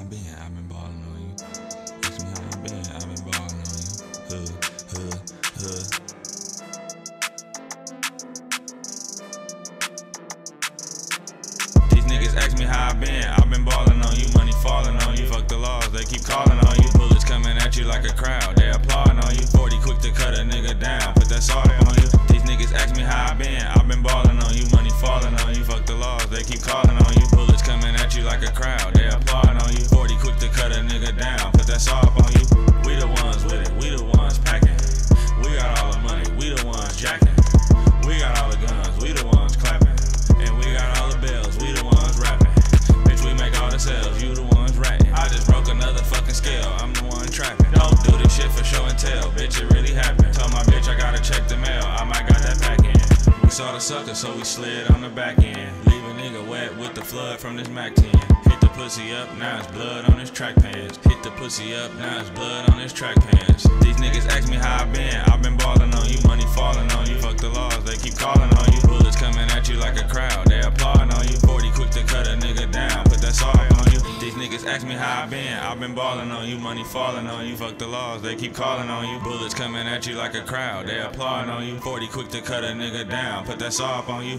I been, i been ballin' on you. Ask me how I been, i been ballin' on you. Hood, hood, hood. These niggas ask me how I been, i been ballin' on you. Money fallin' on you, fuck the laws, they keep callin' on you. Bullets coming at you like a crowd, they applaudin' on you. 40 quick to cut a nigga down, put that salt on you. These niggas ask me how I been, I've been ballin' on you. Money fallin' on you, fuck the laws, they keep callin' saw the sucker, so we slid on the back end. Leave a nigga wet with the flood from this Mac 10. Hit the pussy up, now it's blood on his track pants. Hit the pussy up, now it's blood on his track pants. These niggas ask me how I been, ask me how I been, I've been balling on you, money falling on you. Fuck the laws, they keep calling on you. Bullets coming at you like a crowd, they applauding on you. 40 quick to cut a nigga down, put that saw up on you.